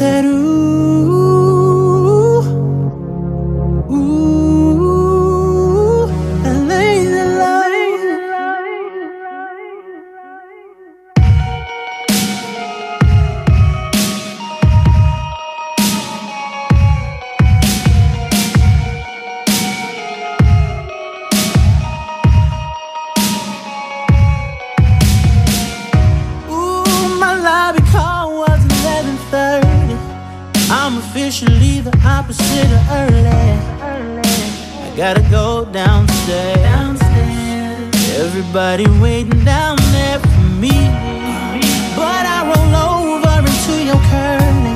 ser un officially the opposite of early. I gotta go downstairs. Everybody waiting down there for me. But I roll over into your curly.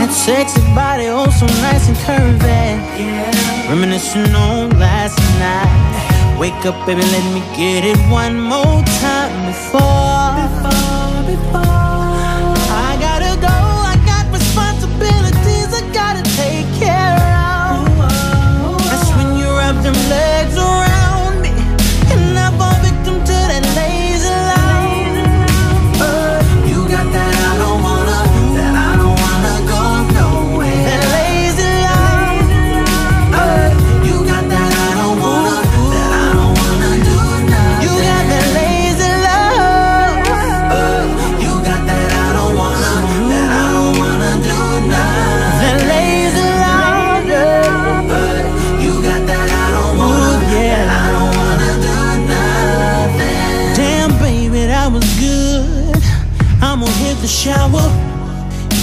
That sexy body, oh so nice and curvy. Reminiscing on last night. Wake up, baby, let me get it one more time before. Gonna hit the shower,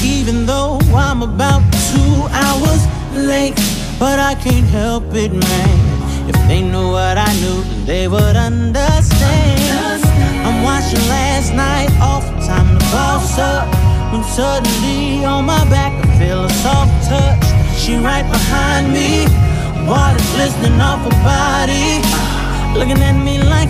even though I'm about two hours late. But I can't help it, man. If they knew what I knew, they would understand. I'm watching last night off, time to boss up. When suddenly on my back, I feel a soft touch. She right behind me, water glistening off her body. Looking at me like